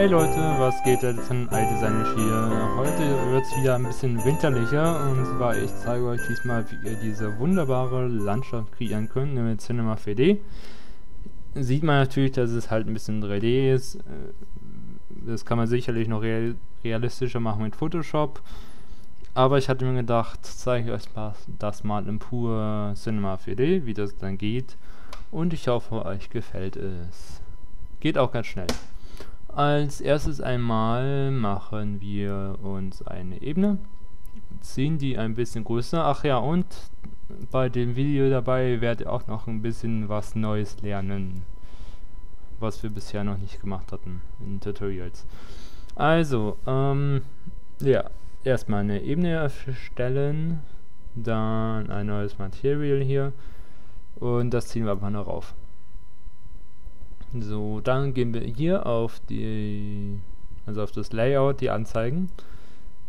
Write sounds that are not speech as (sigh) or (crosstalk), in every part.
Hey Leute, was geht? Ist ein Designisch hier. Heute wird es wieder ein bisschen winterlicher und zwar ich zeige euch diesmal, wie ihr diese wunderbare Landschaft kreieren könnt mit Cinema 4D. Sieht man natürlich, dass es halt ein bisschen 3D ist. Das kann man sicherlich noch real realistischer machen mit Photoshop. Aber ich hatte mir gedacht, zeige ich euch das mal in pur Cinema 4D, wie das dann geht. Und ich hoffe, euch gefällt es. Geht auch ganz schnell. Als erstes einmal machen wir uns eine Ebene, ziehen die ein bisschen größer. Ach ja, und bei dem Video dabei werdet ihr auch noch ein bisschen was Neues lernen, was wir bisher noch nicht gemacht hatten in Tutorials. Also, ähm, ja, erstmal eine Ebene erstellen, dann ein neues Material hier und das ziehen wir einfach noch rauf. So, dann gehen wir hier auf die, also auf das Layout, die Anzeigen,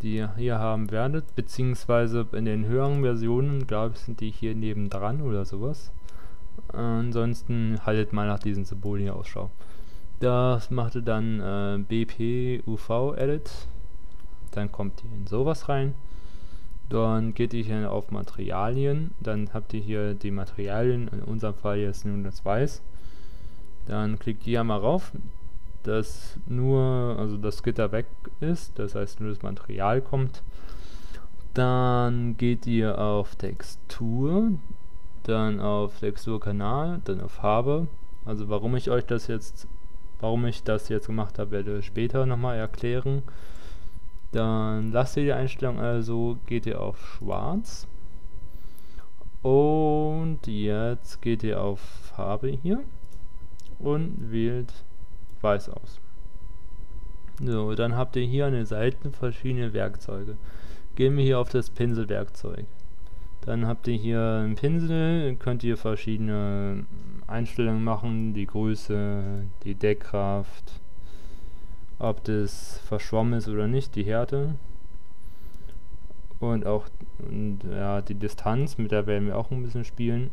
die ihr hier haben werdet, beziehungsweise in den höheren Versionen, glaube ich, sind die hier nebendran oder sowas. Ansonsten haltet mal nach diesen Symbolen hier Ausschau. Das macht ihr dann äh, BP UV Edit, dann kommt ihr in sowas rein. Dann geht ihr hier auf Materialien, dann habt ihr hier die Materialien, in unserem Fall jetzt nur das Weiß dann klickt ihr mal rauf, dass nur, also das Gitter weg ist, das heißt nur das Material kommt. Dann geht ihr auf Textur, dann auf Texturkanal, dann auf Farbe. Also warum ich euch das jetzt, warum ich das jetzt gemacht habe, werde ich später nochmal erklären. Dann lasst ihr die Einstellung also, geht ihr auf Schwarz. Und jetzt geht ihr auf Farbe hier und wählt weiß aus. So, dann habt ihr hier an den Seiten verschiedene Werkzeuge. Gehen wir hier auf das Pinselwerkzeug. Dann habt ihr hier einen Pinsel, könnt ihr verschiedene Einstellungen machen, die Größe, die Deckkraft, ob das verschwommen ist oder nicht, die Härte und auch und, ja, die Distanz, mit der werden wir auch ein bisschen spielen.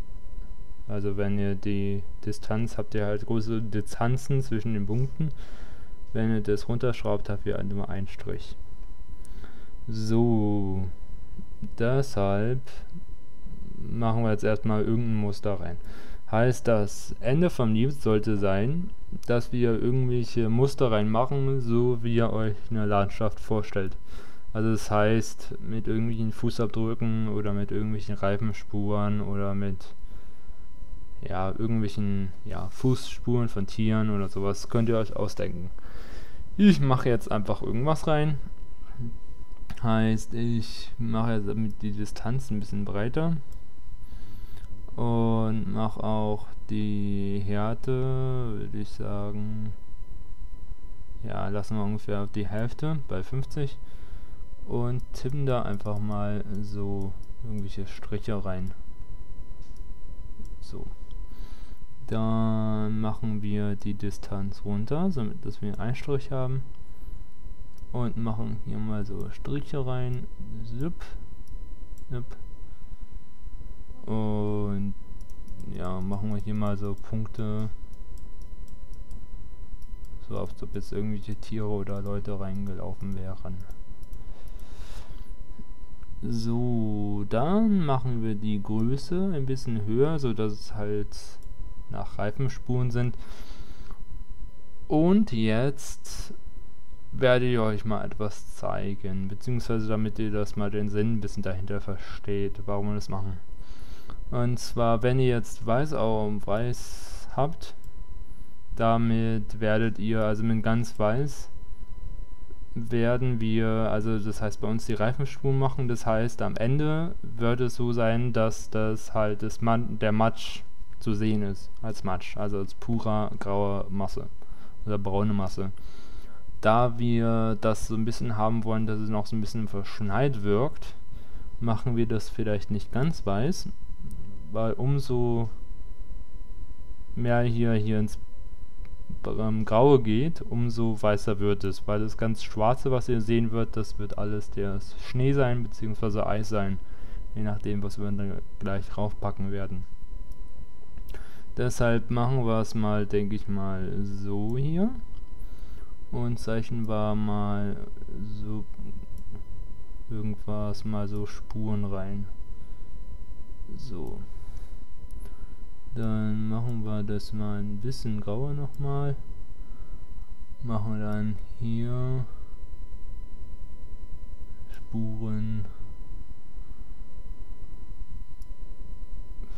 Also wenn ihr die Distanz habt ihr halt große Distanzen zwischen den Punkten. Wenn ihr das runterschraubt, habt ihr halt nur einen Strich. So, deshalb machen wir jetzt erstmal irgendein Muster rein. Heißt, das Ende vom Lied sollte sein, dass wir irgendwelche Muster reinmachen, so wie ihr euch eine Landschaft vorstellt. Also das heißt, mit irgendwelchen Fußabdrücken oder mit irgendwelchen Reifenspuren oder mit ja, irgendwelchen ja, Fußspuren von Tieren oder sowas könnt ihr euch ausdenken. Ich mache jetzt einfach irgendwas rein. Heißt, ich mache jetzt damit die Distanz ein bisschen breiter. Und mache auch die Härte, würde ich sagen, ja, lassen wir ungefähr auf die Hälfte bei 50 und tippen da einfach mal so irgendwelche Striche rein. So. Dann machen wir die Distanz runter, damit dass wir einen Strich haben. Und machen hier mal so Striche rein. Zip. Zip. Und ja, machen wir hier mal so Punkte. So, als ob jetzt irgendwelche Tiere oder Leute reingelaufen wären. So, dann machen wir die Größe ein bisschen höher, so dass es halt nach Reifenspuren sind. Und jetzt werde ich euch mal etwas zeigen, beziehungsweise damit ihr das mal den Sinn ein bisschen dahinter versteht, warum wir das machen. Und zwar, wenn ihr jetzt weiß auf weiß habt, damit werdet ihr, also mit ganz weiß, werden wir, also das heißt bei uns die Reifenspuren machen, das heißt am Ende wird es so sein, dass das halt das Man der Matsch zu sehen ist als Matsch, also als purer graue Masse oder braune Masse. Da wir das so ein bisschen haben wollen, dass es noch so ein bisschen verschneit wirkt, machen wir das vielleicht nicht ganz weiß, weil umso mehr hier, hier ins ähm, Graue geht, umso weißer wird es, weil das ganz Schwarze, was ihr sehen wird, das wird alles der Schnee sein, beziehungsweise Eis sein, je nachdem, was wir dann gleich draufpacken werden. Deshalb machen wir es mal, denke ich mal, so hier. Und zeichnen wir mal so irgendwas mal so Spuren rein. So. Dann machen wir das mal ein bisschen grauer nochmal. Machen wir dann hier Spuren.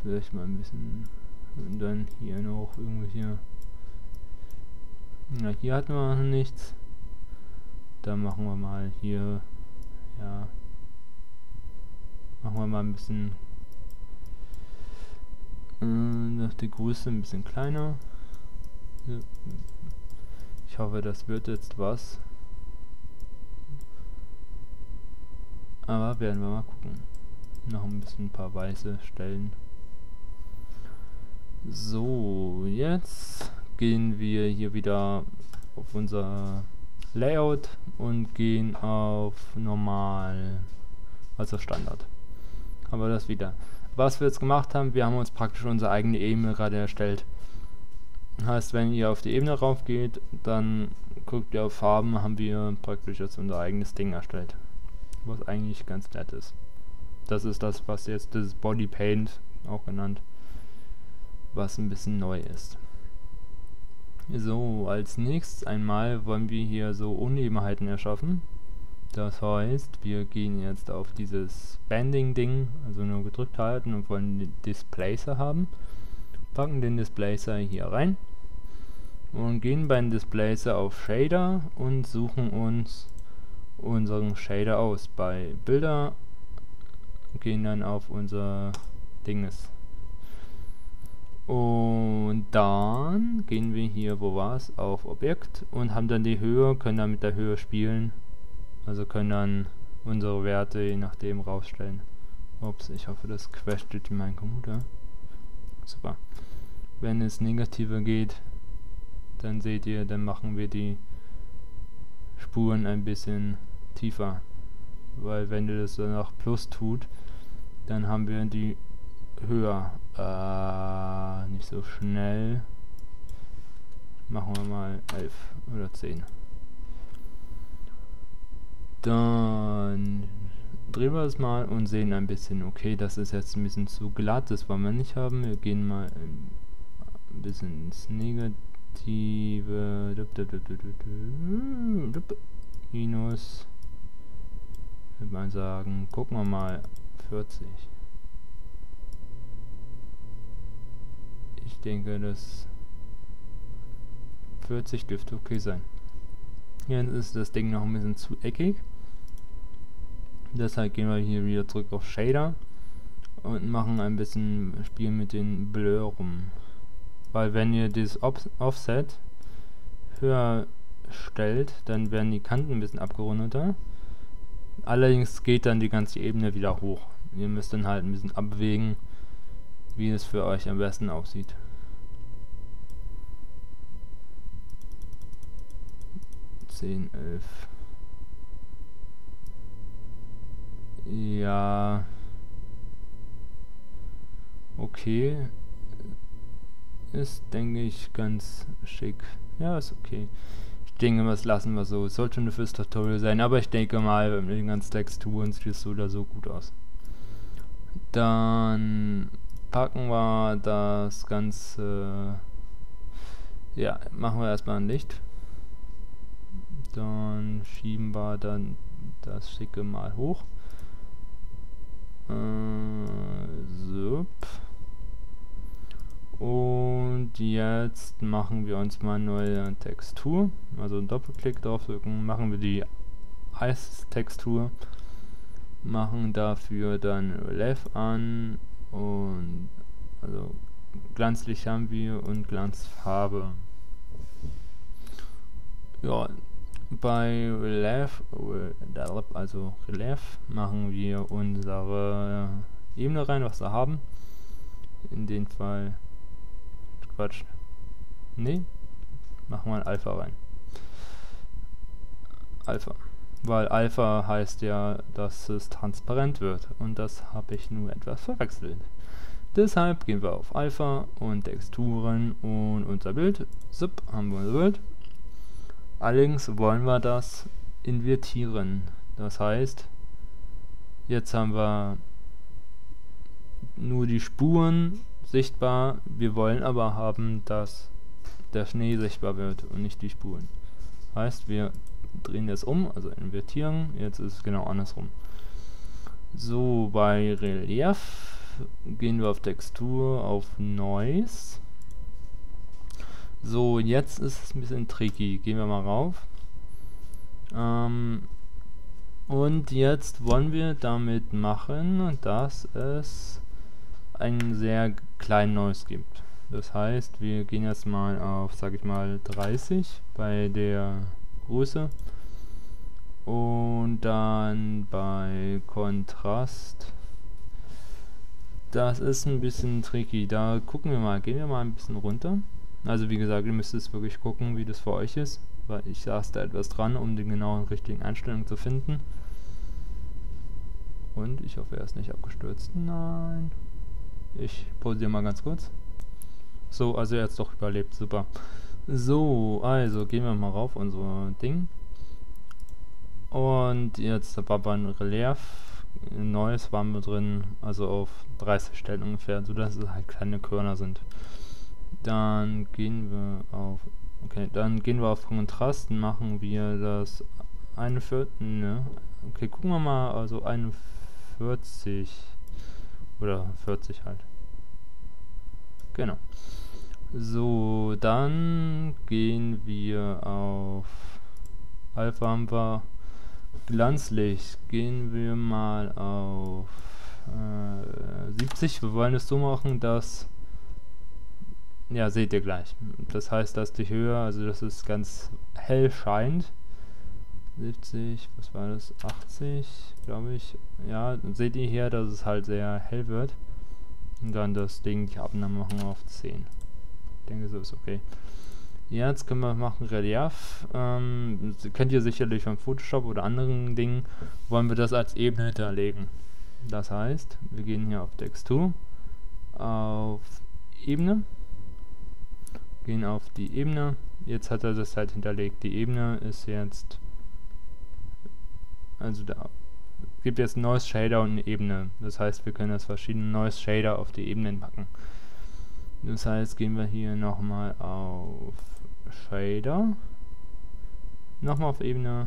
Vielleicht mal ein bisschen und dann hier noch irgendwelche. Na, hier hatten wir noch nichts. Dann machen wir mal hier. Ja. Machen wir mal ein bisschen. Äh, die Größe ein bisschen kleiner. Ich hoffe, das wird jetzt was. Aber werden wir mal gucken. Noch ein bisschen ein paar weiße Stellen. So, jetzt gehen wir hier wieder auf unser Layout und gehen auf normal, also Standard. Aber das wieder. Was wir jetzt gemacht haben, wir haben uns praktisch unsere eigene Ebene gerade erstellt. Heißt, wenn ihr auf die Ebene rauf geht, dann guckt ihr auf Farben, haben wir praktisch jetzt unser eigenes Ding erstellt. Was eigentlich ganz nett ist. Das ist das, was jetzt das Body Paint auch genannt was ein bisschen neu ist. So, als nächstes einmal wollen wir hier so Unebenheiten erschaffen. Das heißt, wir gehen jetzt auf dieses Banding-Ding, also nur gedrückt halten und wollen den Displacer haben. Packen den Displacer hier rein und gehen beim Displacer auf Shader und suchen uns unseren Shader aus. Bei Bilder gehen dann auf unser Dinges und dann gehen wir hier, wo war es, auf Objekt und haben dann die Höhe, können dann mit der Höhe spielen. Also können dann unsere Werte je nachdem rausstellen. Ups, ich hoffe, das crasht in meinen Computer. Super. Wenn es negativer geht, dann seht ihr, dann machen wir die Spuren ein bisschen tiefer. Weil wenn du das nach Plus tut, dann haben wir die höher. Äh, nicht so schnell. Machen wir mal 11 oder 10. Dann drehen wir es mal und sehen ein bisschen, okay, das ist jetzt ein bisschen zu glatt, das wollen wir nicht haben. Wir gehen mal ein bisschen ins Negative. Minus, würde man sagen, gucken wir mal 40. Denke, das 40 dürfte okay sein. Jetzt ist das Ding noch ein bisschen zu eckig. Deshalb gehen wir hier wieder zurück auf Shader und machen ein bisschen Spiel mit den Blur rum. Weil wenn ihr das Offset höher stellt, dann werden die Kanten ein bisschen abgerundeter. Allerdings geht dann die ganze Ebene wieder hoch. Ihr müsst dann halt ein bisschen abwägen, wie es für euch am besten aussieht. Zehn, elf. Ja. Okay. Ist, denke ich, ganz schick. Ja, ist okay. Ich denke, das lassen wir so. Es sollte nur fürs Tutorial sein, aber ich denke mal, mit den ganzen Texturen sieht es so oder so gut aus. Dann packen wir das Ganze, ja, machen wir erstmal ein Licht. Dann schieben wir dann das Schicke mal hoch. Äh. Und jetzt machen wir uns mal eine neue Textur. Also einen Doppelklick drauf drücken, machen wir die Eis-Textur. Machen dafür dann Relief an und also Glanzlicht haben wir und Glanzfarbe. Ja, bei Relief, also Relief, machen wir unsere Ebene rein, was wir haben. In dem Fall, Quatsch, nee, machen wir ein Alpha rein. Alpha. Weil Alpha heißt ja, dass es transparent wird und das habe ich nur etwas verwechselt. Deshalb gehen wir auf Alpha und Texturen und unser Bild. Zip, haben wir unser Bild. Allerdings wollen wir das invertieren. Das heißt, jetzt haben wir nur die Spuren sichtbar. Wir wollen aber haben, dass der Schnee sichtbar wird und nicht die Spuren. Heißt, wir drehen das um, also invertieren. Jetzt ist es genau andersrum. So, bei Relief gehen wir auf Textur, auf Noise. So, jetzt ist es ein bisschen tricky. Gehen wir mal rauf. Ähm, und jetzt wollen wir damit machen, dass es einen sehr kleinen Noise gibt. Das heißt, wir gehen jetzt mal auf, sag ich mal, 30 bei der Größe. Und dann bei Kontrast. Das ist ein bisschen tricky. Da gucken wir mal, gehen wir mal ein bisschen runter. Also wie gesagt, ihr müsst es wirklich gucken, wie das für euch ist, weil ich saß da etwas dran, um den genauen richtigen Einstellungen zu finden. Und ich hoffe, er ist nicht abgestürzt. Nein. Ich pausiere mal ganz kurz. So, also er hat es doch überlebt, super. So, also gehen wir mal rauf, unser Ding. Und jetzt war ein Relief, neues waren wir drin, also auf 30 Stellen ungefähr, sodass es halt kleine Körner sind. Dann gehen wir auf. Okay, dann gehen wir auf Kontrast, machen wir das 41. Ne? Okay, gucken wir mal, also 41 oder 40 halt. Genau. So, dann gehen wir auf Alpha haben wir Glanzlicht. Gehen wir mal auf äh, 70. Wir wollen es so machen, dass ja, seht ihr gleich. Das heißt, dass die Höhe, also dass es ganz hell scheint. 70, was war das? 80, glaube ich. Ja, seht ihr hier, dass es halt sehr hell wird. Und dann das Ding, die Abnahme machen wir auf 10. Ich denke, so ist okay. Jetzt können wir machen Relief. Ähm, kennt ihr sicherlich von Photoshop oder anderen Dingen. Wollen wir das als Ebene hinterlegen. Das heißt, wir gehen hier auf Textur, auf Ebene gehen auf die Ebene. Jetzt hat er das halt hinterlegt. Die Ebene ist jetzt, also da gibt jetzt ein neues Shader und eine Ebene. Das heißt, wir können das verschiedene neues Shader auf die Ebenen packen. Das heißt, gehen wir hier nochmal auf Shader, nochmal auf Ebene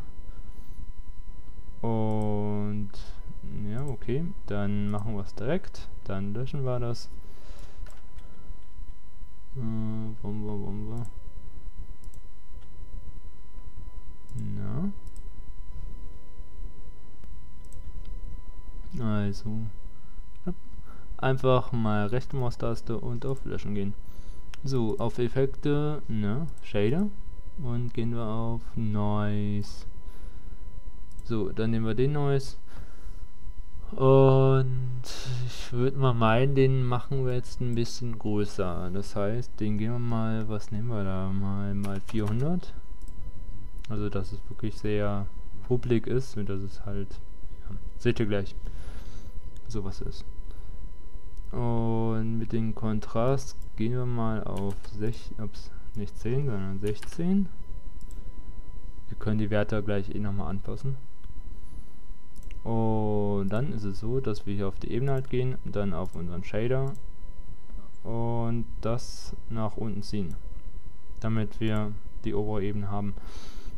und ja, okay, dann machen wir es direkt, dann löschen wir das äh, Bombe, Bombe. Na. Also. Einfach mal rechte Maustaste und auf Löschen gehen. So, auf Effekte, ne, Shader. Und gehen wir auf Noise. So, dann nehmen wir den Noise. Und ich würde mal meinen, den machen wir jetzt ein bisschen größer. Das heißt, den gehen wir mal, was nehmen wir da? Mal, mal 400. Also, dass es wirklich sehr publik ist und dass es halt, ja, seht ihr gleich, sowas ist. Und mit dem Kontrast gehen wir mal auf 6, ups, nicht 10, sondern 16. Wir können die Werte gleich eh nochmal anpassen. Und dann ist es so, dass wir hier auf die Ebene halt gehen, und dann auf unseren Shader und das nach unten ziehen, damit wir die obere Ebene haben.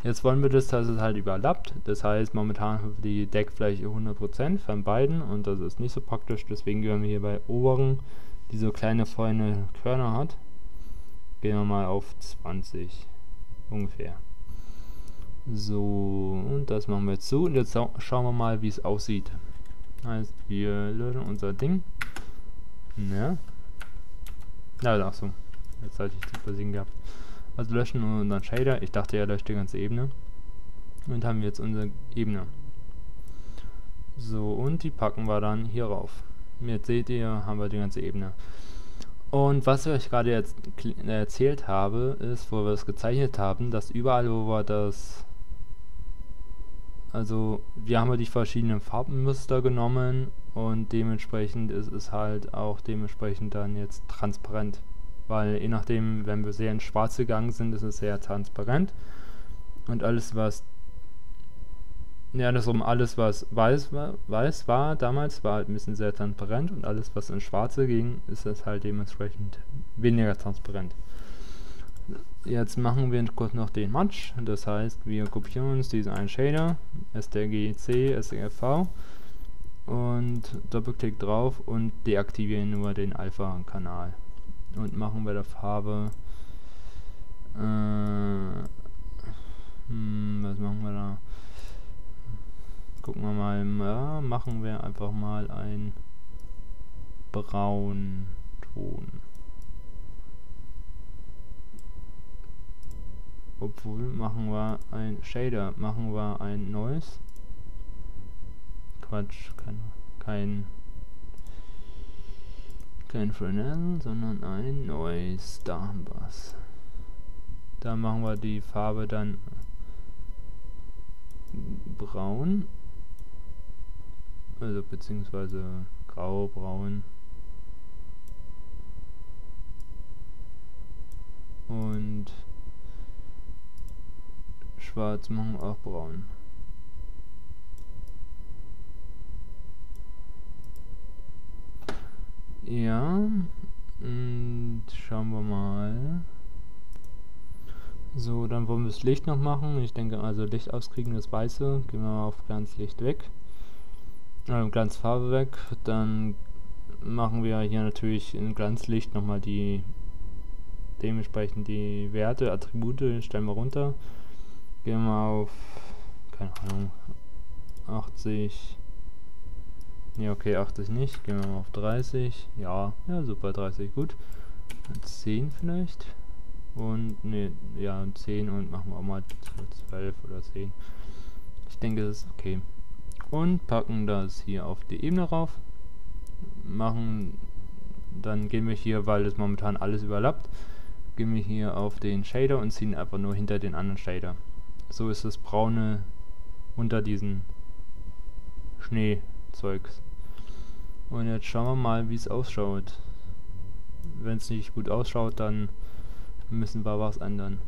Jetzt wollen wir das, dass es halt überlappt, das heißt momentan haben wir die Deckfläche 100% von beiden und das ist nicht so praktisch, deswegen gehen wir hier bei oberen, die so kleine feine Körner hat, gehen wir mal auf 20 ungefähr. So, und das machen wir so. Und jetzt schauen wir mal, wie es aussieht. Heißt, wir löschen unser Ding. Ja. Ja, ach so. Jetzt hatte ich das versehen gehabt. Also löschen unseren Shader. Ich dachte, er löscht die ganze Ebene. Und haben wir jetzt unsere Ebene. So, und die packen wir dann hier rauf. Jetzt seht ihr, haben wir die ganze Ebene. Und was ich euch gerade jetzt erzählt habe, ist, wo wir es gezeichnet haben, dass überall, wo wir das also wir haben ja die verschiedenen Farbenmuster genommen und dementsprechend ist es halt auch dementsprechend dann jetzt transparent. Weil je nachdem, wenn wir sehr in schwarz gegangen sind, ist es sehr transparent. Und alles, was ja, andersrum, alles, was weiß war, weiß war damals, war halt ein bisschen sehr transparent und alles, was in Schwarze ging, ist es halt dementsprechend weniger transparent. Jetzt machen wir kurz noch den Match, das heißt, wir kopieren uns diesen einen Shader, STRGC, STRV und Doppelklick drauf und deaktivieren nur den Alpha-Kanal und machen bei der Farbe äh, hm, was machen wir da? Gucken wir mal, ja, machen wir einfach mal ein Braunton. Obwohl, machen wir ein Shader, machen wir ein neues. Quatsch, kein, kein, kein Fresnel, sondern ein neues. Da haben wir's. Da machen wir die Farbe dann braun also beziehungsweise grau, braun. Und schwarz machen auch braun. Ja, und schauen wir mal. So, dann wollen wir das Licht noch machen. Ich denke also Licht auskriegen, das Weiße. Gehen wir auf ganz Licht weg äh, Glanzfarbe weg. Dann machen wir hier natürlich in Glanzlicht nochmal die dementsprechend die Werte, Attribute, stellen wir runter. Gehen wir auf, keine Ahnung, 80. Ne, okay, 80 nicht. Gehen wir mal auf 30. Ja, ja, super, 30, gut. 10 vielleicht. Und, ne, ja, 10 und machen wir auch mal 12 oder 10. Ich denke, das ist okay und packen das hier auf die Ebene rauf. Machen, dann gehen wir hier, weil es momentan alles überlappt, gehen wir hier auf den Shader und ziehen einfach nur hinter den anderen Shader. So ist das braune unter diesen Schneezeugs. Und jetzt schauen wir mal, wie es ausschaut. Wenn es nicht gut ausschaut, dann müssen wir was ändern.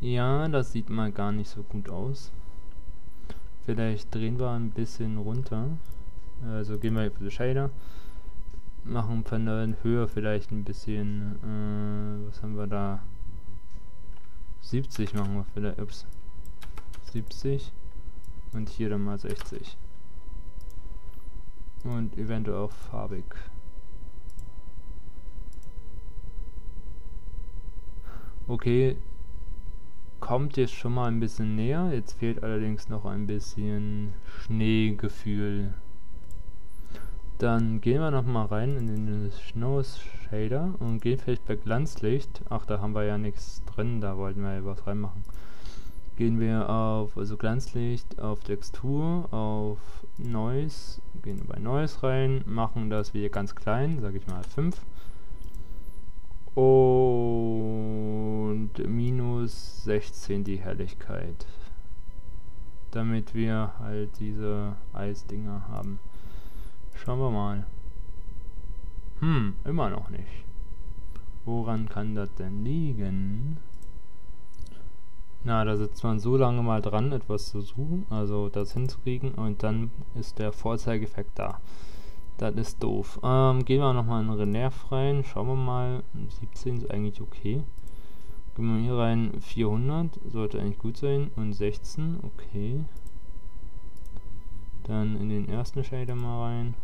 Ja, das sieht mal gar nicht so gut aus. Vielleicht drehen wir ein bisschen runter. Also gehen wir für die Shader. Machen von der Höhe vielleicht ein bisschen, äh, was haben wir da? 70 machen wir vielleicht, ups. 70. Und hier dann mal 60. Und eventuell auch farbig. Okay, kommt jetzt schon mal ein bisschen näher. Jetzt fehlt allerdings noch ein bisschen Schneegefühl. Dann gehen wir noch mal rein in den Snow Shader und gehen vielleicht bei Glanzlicht. Ach, da haben wir ja nichts drin, da wollten wir ja was reinmachen. Gehen wir auf also Glanzlicht, auf Textur, auf Noise, gehen wir bei Noise rein, machen das wieder ganz klein, sage ich mal 5 und minus 16 die Helligkeit. Damit wir halt diese Eisdinger haben. Schauen wir mal. Hm, immer noch nicht. Woran kann das denn liegen? Na, da sitzt man so lange mal dran, etwas zu suchen, also das hinzukriegen und dann ist der Vorzeigeffekt da. Das ist doof. Ähm, gehen wir nochmal in Renerv rein. Schauen wir mal. 17 ist eigentlich okay. Gehen wir hier rein. 400. Sollte eigentlich gut sein. Und 16. Okay. Dann in den ersten Shader mal rein.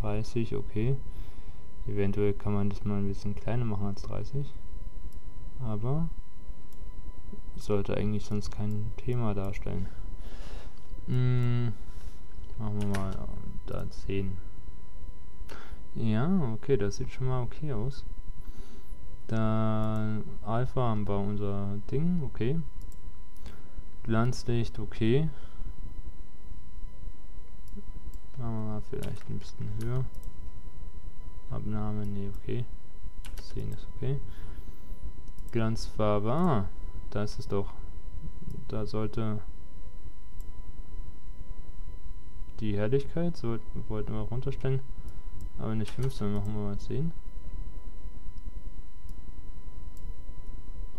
30. Okay. Eventuell kann man das mal ein bisschen kleiner machen als 30. Aber sollte eigentlich sonst kein Thema darstellen. Hm, machen wir mal da 10. Ja, okay, das sieht schon mal okay aus. Da Alpha haben wir unser Ding, okay. Glanzlicht, okay. Machen wir mal vielleicht ein bisschen höher. Abnahme, nee, okay. 10 ist okay. Glanzfarbe, ah, da ist es doch. Da sollte die Helligkeit, so wollten wir runterstellen. Aber nicht 15, machen wir mal 10.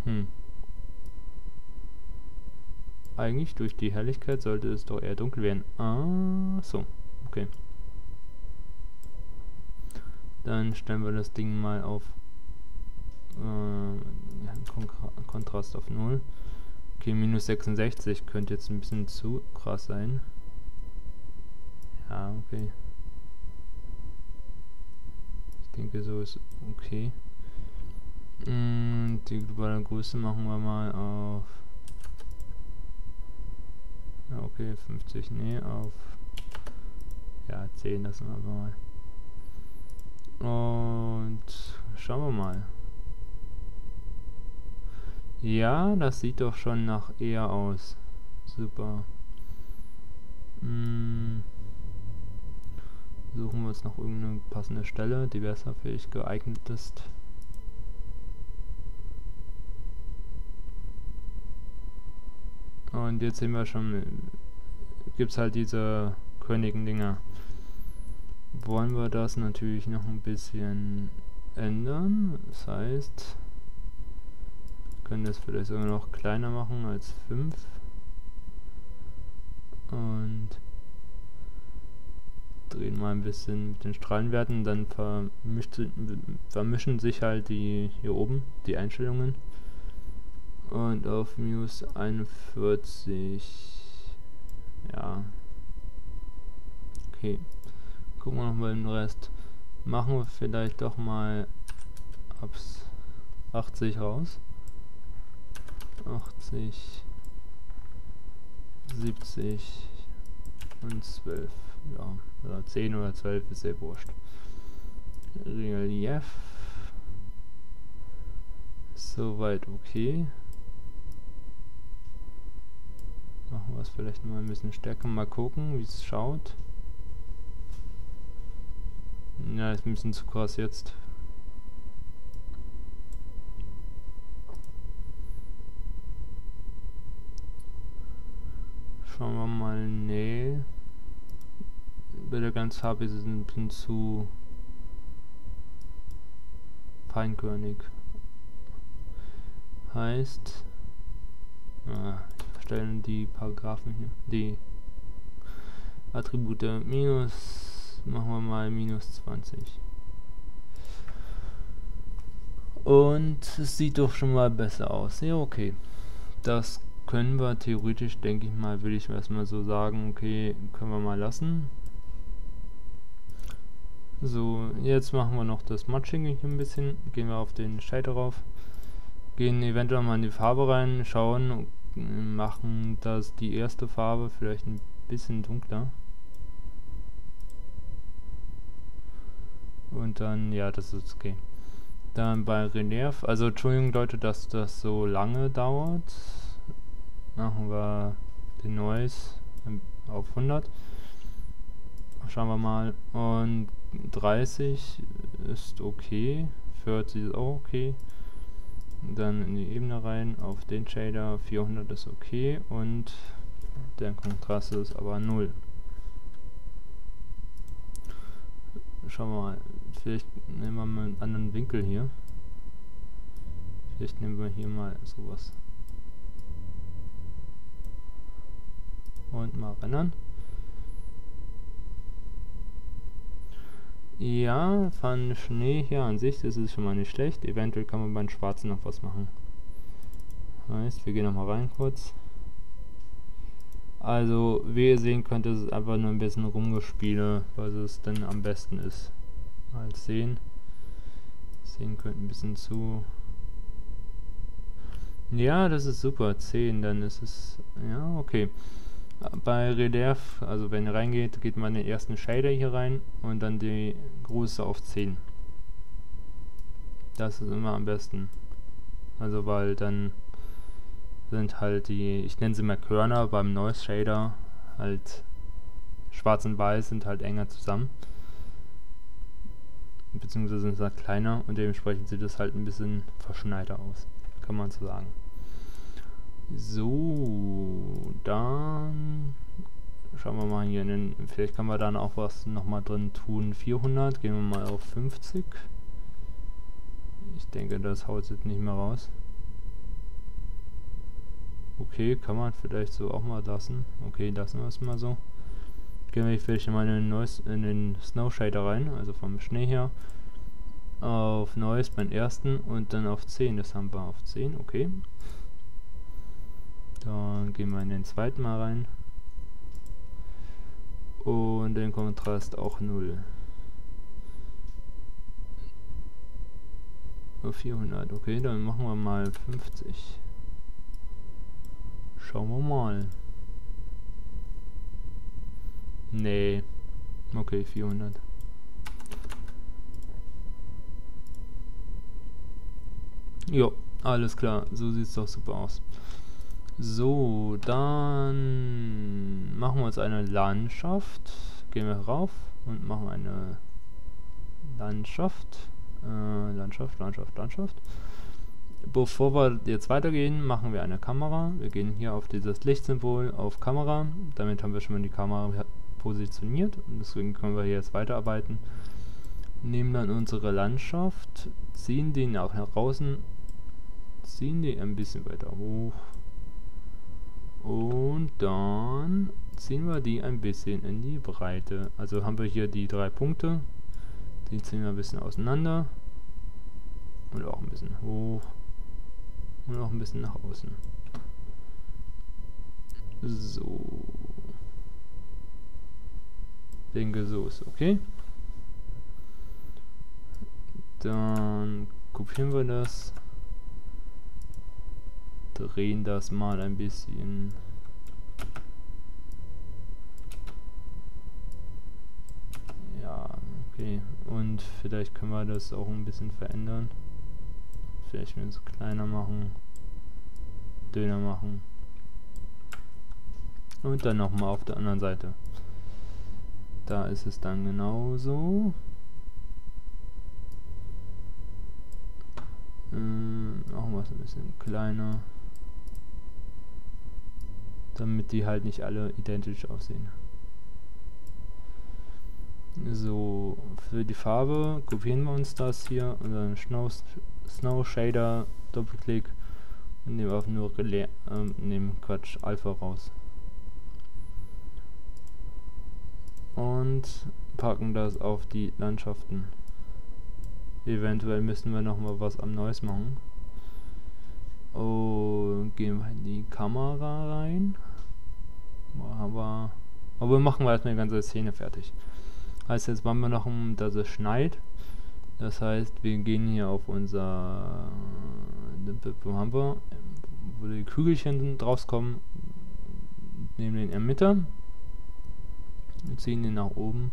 Hm. Eigentlich durch die Helligkeit sollte es doch eher dunkel werden. Ah, so. Okay. Dann stellen wir das Ding mal auf äh, Kontrast auf 0. Okay, minus 66 könnte jetzt ein bisschen zu krass sein. Ja, okay. Ich denke, so ist okay. Mm, die globale Größe machen wir mal auf okay, 50, nee, auf ja, 10 lassen wir mal. Und schauen wir mal. Ja, das sieht doch schon nach eher aus. Super. Hm. Suchen wir uns noch irgendeine passende Stelle, die besser für ich geeignet ist. Und jetzt sehen wir schon, gibt es halt diese Königen-Dinger. Wollen wir das natürlich noch ein bisschen ändern. Das heißt, können das vielleicht sogar noch kleiner machen als 5. Und drehen mal ein bisschen mit den Strahlenwerten, dann vermischt, vermischen sich halt die hier oben, die Einstellungen und auf Muse 41 ja okay. Gucken wir nochmal den Rest. Machen wir vielleicht doch mal ab 80 raus. 80 70 und 12 ja oder 10 oder 12 ist sehr wurscht. Relief. Soweit okay. Machen wir es vielleicht mal ein bisschen stärker. Mal gucken, wie es schaut. Ja, ist ein bisschen zu krass jetzt. Schauen wir mal, nee. Bei der ganz Farbe ist es ein bisschen zu feinkörnig. Heißt, ah, stellen die Paragraphen hier, die Attribute minus, machen wir mal minus 20. Und es sieht doch schon mal besser aus. Ja, okay. Das können wir theoretisch, denke ich mal, würde ich erstmal so sagen, okay, können wir mal lassen. So, jetzt machen wir noch das Matching hier ein bisschen. Gehen wir auf den Shader rauf. Gehen eventuell mal in die Farbe rein, schauen, machen das die erste Farbe vielleicht ein bisschen dunkler. Und dann, ja, das ist okay. Dann bei Relief, also Entschuldigung Leute, dass das so lange dauert. Machen wir den Noise auf 100. Schauen wir mal. Und 30 ist okay. 40 ist auch okay dann in die Ebene rein, auf den Shader, 400 ist okay und der Kontrast ist aber 0. Schauen wir mal, vielleicht nehmen wir mal einen anderen Winkel hier. Vielleicht nehmen wir hier mal sowas. Und mal rennen. Ja, von Schnee hier an sich, das ist schon mal nicht schlecht. Eventuell kann man beim Schwarzen noch was machen. Heißt, wir gehen nochmal rein kurz. Also, wie ihr sehen könnt, ist es einfach nur ein bisschen rumgespiele, was es denn am besten ist. Als sehen. Sehen könnt ein bisschen zu. Ja, das ist super. 10, dann ist es. Ja, okay. Bei Relief, also wenn ihr reingeht, geht man den ersten Shader hier rein und dann die Größe auf 10. Das ist immer am besten. Also weil dann sind halt die, ich nenne sie mal Körner beim Noise Shader, halt schwarz und weiß sind halt enger zusammen. Beziehungsweise sind halt kleiner und dementsprechend sieht es halt ein bisschen verschneiter aus, kann man so sagen. So, dann schauen wir mal hier in den, vielleicht kann man dann auch was nochmal drin tun. 400, gehen wir mal auf 50. Ich denke, das haut jetzt nicht mehr raus. Okay, kann man vielleicht so auch mal lassen. Okay, lassen wir es mal so. Gehen wir vielleicht mal in den, Neues, in den Snow Shader rein, also vom Schnee her. Auf Neues beim ersten und dann auf 10. Das haben wir auf 10, okay. Dann gehen wir in den zweiten mal rein. Und den Kontrast auch 0. Auf 400, okay, dann machen wir mal 50. Schauen wir mal. Nee. Okay, 400. Jo, alles klar. So sieht's doch super aus. So, dann machen wir uns eine Landschaft. Gehen wir rauf und machen eine Landschaft. Äh, Landschaft, Landschaft, Landschaft. Bevor wir jetzt weitergehen, machen wir eine Kamera. Wir gehen hier auf dieses Lichtsymbol auf Kamera. Damit haben wir schon mal die Kamera positioniert und deswegen können wir hier jetzt weiterarbeiten. Nehmen dann unsere Landschaft, ziehen die nach draußen, ziehen die ein bisschen weiter hoch und dann ziehen wir die ein bisschen in die Breite. Also haben wir hier die drei Punkte, die ziehen wir ein bisschen auseinander und auch ein bisschen hoch und auch ein bisschen nach außen. So. Denke so ist okay. Dann kopieren wir das. Drehen das mal ein bisschen. Ja, okay. Und vielleicht können wir das auch ein bisschen verändern. Vielleicht wir es kleiner machen. Dünner machen. Und dann nochmal auf der anderen Seite. Da ist es dann genauso. Ähm, machen wir es ein bisschen kleiner. Damit die halt nicht alle identisch aussehen. So, für die Farbe kopieren wir uns das hier und dann Snow, Snow Shader, Doppelklick und nehmen einfach nur Relais, ähm, nehmen Quatsch, Alpha raus. Und packen das auf die Landschaften. Eventuell müssen wir noch mal was am Neues machen. Und gehen wir in die Kamera rein. Aber, aber machen wir erstmal die ganze Szene fertig. Heißt jetzt wollen wir noch, dass es schneit. Das heißt, wir gehen hier auf unser wo haben wir, wo die Kügelchen rauskommen, nehmen den Emitter, ziehen den nach oben.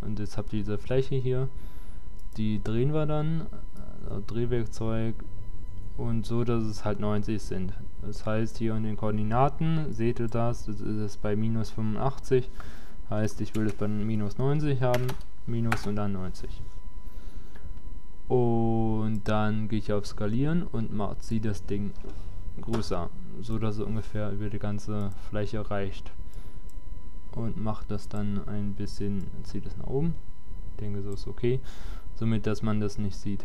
Und jetzt habt ihr diese Fläche hier, die drehen wir dann, also Drehwerkzeug. Und so, dass es halt 90 sind. Das heißt, hier in den Koordinaten seht ihr das, das ist es bei minus 85, heißt, ich will es bei minus 90 haben, minus und dann 90. Und dann gehe ich auf Skalieren und ziehe das Ding größer, so dass es ungefähr über die ganze Fläche reicht. Und mache das dann ein bisschen, ziehe das nach oben. Ich denke, so ist okay. Somit, dass man das nicht sieht.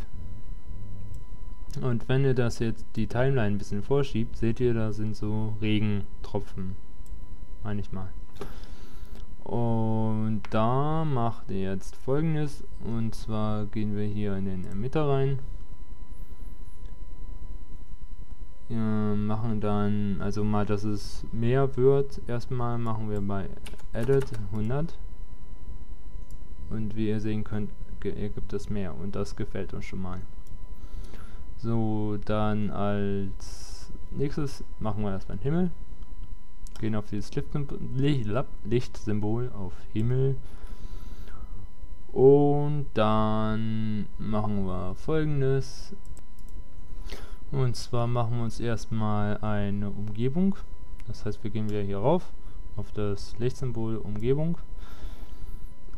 Und wenn ihr das jetzt die Timeline ein bisschen vorschiebt, seht ihr, da sind so Regentropfen. Meine ich mal. Und da macht ihr jetzt folgendes. Und zwar gehen wir hier in den Emitter rein. Ja, machen dann, also mal, dass es mehr wird, erstmal machen wir bei Edit 100. Und wie ihr sehen könnt, ergibt es mehr. Und das gefällt uns schon mal. So, dann als nächstes machen wir das beim Himmel gehen auf dieses Lichtsymbol auf Himmel. Und dann machen wir folgendes. Und zwar machen wir uns erstmal eine Umgebung. Das heißt wir gehen wieder hier rauf auf das Lichtsymbol Umgebung.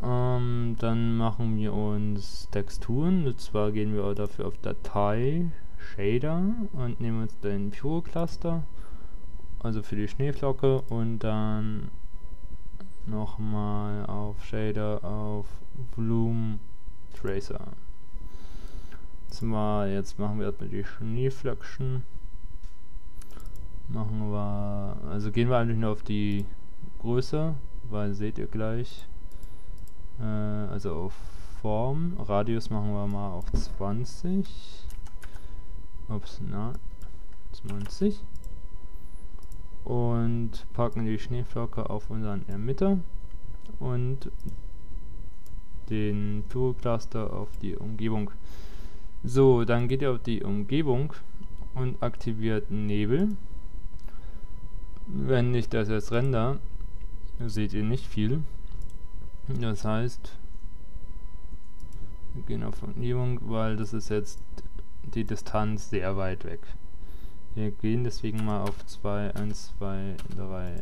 Ähm, dann machen wir uns Texturen. Und zwar gehen wir dafür auf Datei Shader und nehmen uns den Pure Cluster also für die Schneeflocke und dann nochmal auf Shader auf Volume Tracer. Zwar jetzt machen wir erstmal die Schneeflöckchen. Machen wir, also gehen wir eigentlich nur auf die Größe, weil seht ihr gleich, äh, also auf Form, Radius machen wir mal auf 20, ups, na, 20 und packen die Schneeflocke auf unseren Emitter und den Pyrocluster auf die Umgebung. So, dann geht ihr auf die Umgebung und aktiviert Nebel. Wenn ich das jetzt render, seht ihr nicht viel. Das heißt, wir gehen auf Umgebung, weil das ist jetzt die Distanz sehr weit weg. Wir gehen deswegen mal auf 2, 1, 2, 3,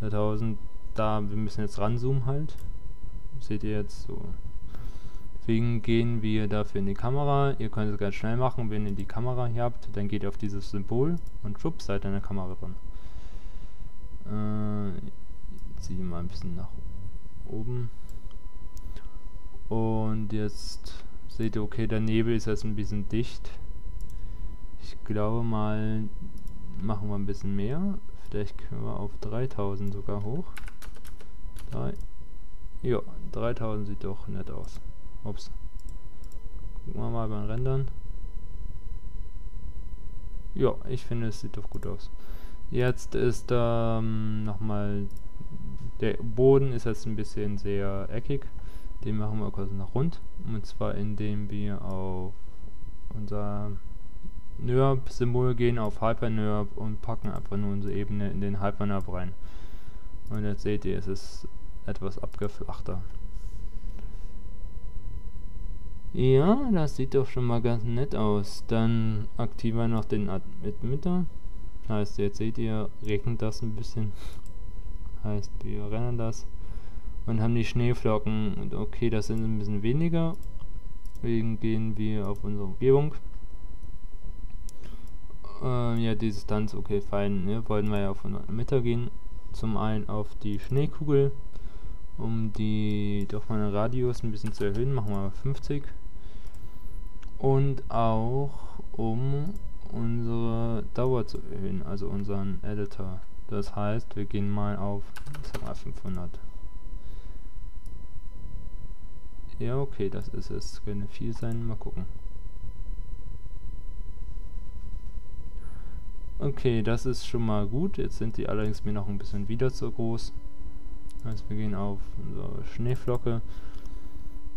1000. Da, wir müssen jetzt ranzoomen halt. Seht ihr jetzt so. Deswegen gehen wir dafür in die Kamera. Ihr könnt es ganz schnell machen, wenn ihr die Kamera hier habt. Dann geht ihr auf dieses Symbol und schwupp, seid in der Kamera drin. Äh, ziehe mal ein bisschen nach oben. Und jetzt seht ihr, okay, der Nebel ist jetzt ein bisschen dicht. Ich glaube mal, machen wir ein bisschen mehr. Vielleicht können wir auf 3000 sogar hoch. Ja, 3000 sieht doch nett aus. Ups. Gucken wir mal beim Rendern. Ja, ich finde es sieht doch gut aus. Jetzt ist ähm, nochmal der Boden ist jetzt ein bisschen sehr eckig. Den machen wir quasi nach rund. Und zwar indem wir auf unser NURB-Symbol gehen, auf HyperNURB und packen einfach nur unsere Ebene in den HyperNURB rein. Und jetzt seht ihr, es ist etwas abgeflachter. Ja, das sieht doch schon mal ganz nett aus. Dann aktivieren wir noch den Admitter. Heißt, jetzt seht ihr, regnet das ein bisschen. (laughs) Heißt, wir rennen das. Und haben die Schneeflocken. Und okay, das sind ein bisschen weniger. Deswegen gehen wir auf unsere Umgebung. Ähm, ja, die Distanz, okay, fein. Ne? Wollen wir ja auf unseren Meter gehen. Zum einen auf die Schneekugel. Um die, doch mal den Radius ein bisschen zu erhöhen, machen wir 50. Und auch um unsere Dauer zu erhöhen, also unseren Editor. Das heißt, wir gehen mal auf, sag mal 500. Ja, okay, das ist es. Könnte viel sein. Mal gucken. Okay, das ist schon mal gut. Jetzt sind die allerdings mir noch ein bisschen wieder zu groß. Also wir gehen auf unsere Schneeflocke.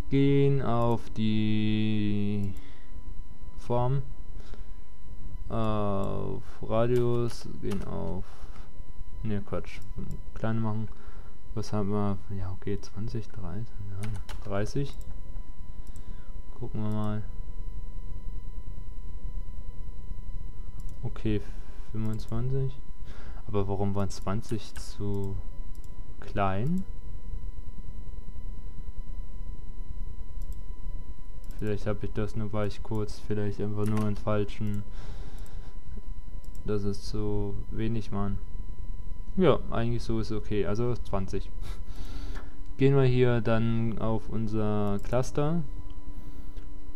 Gehen auf die Form auf Radius, gehen auf ne Quatsch, klein machen. Was haben wir? Ja, okay, 20, 30, ja, 30. Gucken wir mal. Okay, 25. Aber warum waren 20 zu klein? Vielleicht habe ich das nur, weil ich kurz vielleicht einfach nur einen falschen das ist zu wenig, Mann. Ja, eigentlich so ist okay. Also 20. Gehen wir hier dann auf unser Cluster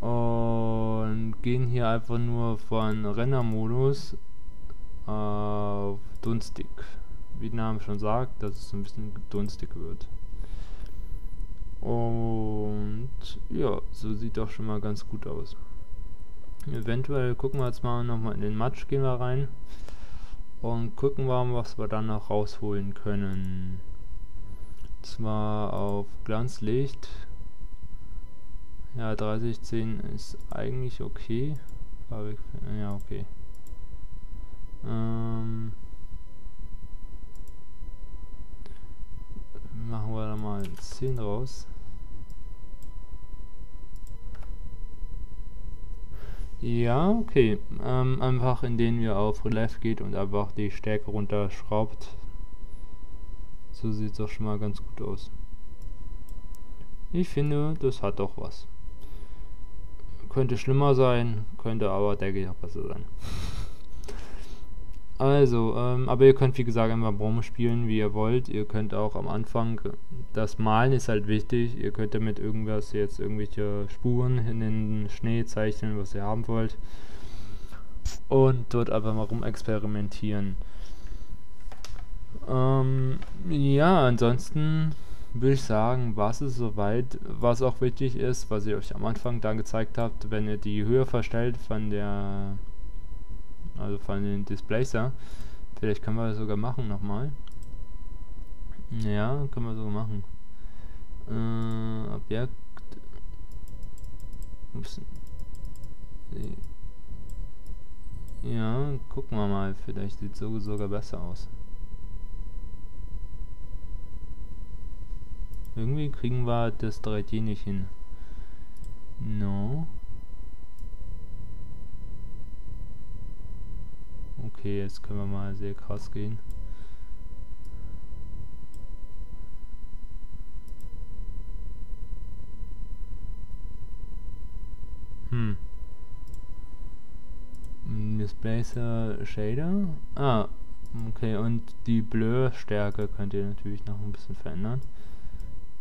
und gehen hier einfach nur von Rennermodus auf dunstig. Wie der Name schon sagt, dass es ein bisschen dunstig wird. Und ja, so sieht doch schon mal ganz gut aus. Eventuell gucken wir jetzt mal nochmal in den Matsch, gehen wir rein und gucken wir, was wir dann noch rausholen können. Zwar auf Glanzlicht. Ja, 3010 ist eigentlich okay. Ja, okay. Ähm machen wir da mal 10 raus. Ja, okay. Ähm, einfach indem ihr auf Relief geht und einfach die Stärke runterschraubt. So sieht es doch schon mal ganz gut aus. Ich finde, das hat doch was. Könnte schlimmer sein, könnte aber, denke ich, auch besser sein. Also, ähm, aber ihr könnt wie gesagt einfach Brom spielen, wie ihr wollt. Ihr könnt auch am Anfang, das Malen ist halt wichtig. Ihr könnt damit irgendwas jetzt, irgendwelche Spuren in den Schnee zeichnen, was ihr haben wollt. und dort einfach mal rumexperimentieren. Ähm, ja, ansonsten würde ich sagen, was ist soweit. Was auch wichtig ist, was ich euch am Anfang da gezeigt habt, wenn ihr die Höhe verstellt von der, also von den Displacer, vielleicht können wir das sogar machen nochmal. Ja, können wir sogar machen. Äh, Objekt. Ups. Ja, gucken wir mal. Vielleicht sieht so sogar besser aus. Irgendwie kriegen wir das 3D nicht hin. No. Okay, jetzt können wir mal sehr krass gehen. Hm. Displacer Shader. Ah, okay, und die Blur-Stärke könnt ihr natürlich noch ein bisschen verändern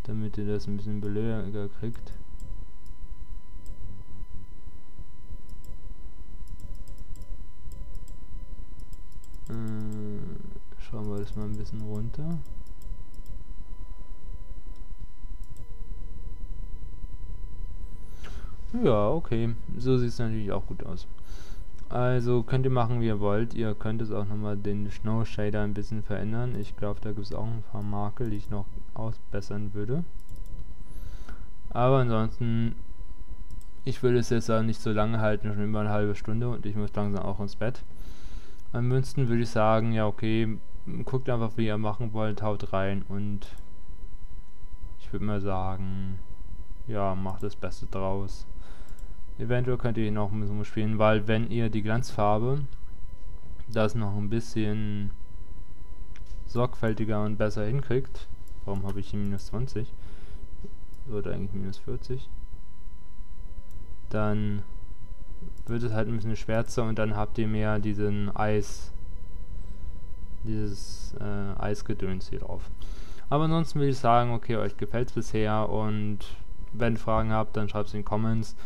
damit ihr das ein bisschen belöger kriegt. Schauen wir das mal ein bisschen runter. Ja, okay. So sieht es natürlich auch gut aus. Also könnt ihr machen, wie ihr wollt. Ihr könnt es auch nochmal den Snow Shader ein bisschen verändern. Ich glaube, da gibt es auch ein paar Makel, die ich noch ausbessern würde. Aber ansonsten, ich will es jetzt auch nicht so lange halten, schon über eine halbe Stunde und ich muss langsam auch ins Bett. Ansonsten würde ich sagen, ja okay, guckt einfach, wie ihr machen wollt, haut rein und ich würde mal sagen, ja, macht das Beste draus. Eventuell könnt ihr noch ein bisschen spielen, weil wenn ihr die Glanzfarbe das noch ein bisschen sorgfältiger und besser hinkriegt, warum habe ich hier minus 20? Sollte eigentlich minus 40. Dann wird es halt ein bisschen schwärzer und dann habt ihr mehr diesen Eis, dieses äh, Eisgedöns hier drauf. Aber ansonsten würde ich sagen, okay, euch gefällt es bisher und wenn ihr Fragen habt, dann schreibt es in die Comments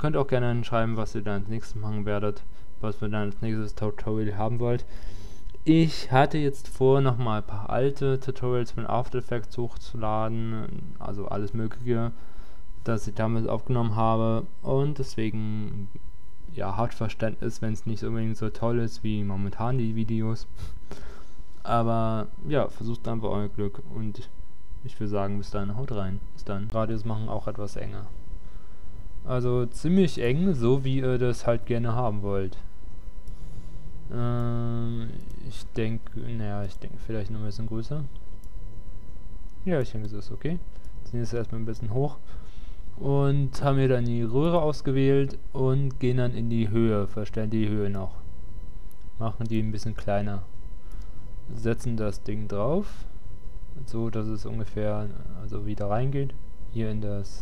könnt auch gerne schreiben, was ihr dann als nächstes machen werdet, was wir dann als nächstes Tutorial haben wollt. Ich hatte jetzt vor, nochmal ein paar alte Tutorials von After Effects hochzuladen, also alles mögliche, das ich damals aufgenommen habe und deswegen, ja, habt Verständnis, wenn es nicht unbedingt so toll ist wie momentan die Videos. Aber ja, versucht einfach euer Glück und ich würde sagen, bis dann, haut rein. Bis dann. Radios machen auch etwas enger. Also ziemlich eng, so wie ihr das halt gerne haben wollt. Ähm, ich denke, naja, ich denke vielleicht noch ein bisschen größer. Ja, ich denke, das ist okay. Ziehen es erstmal ein bisschen hoch. Und haben hier dann die Röhre ausgewählt und gehen dann in die Höhe, verstellen die Höhe noch. Machen die ein bisschen kleiner. Setzen das Ding drauf, so dass es ungefähr also wieder reingeht. Hier in das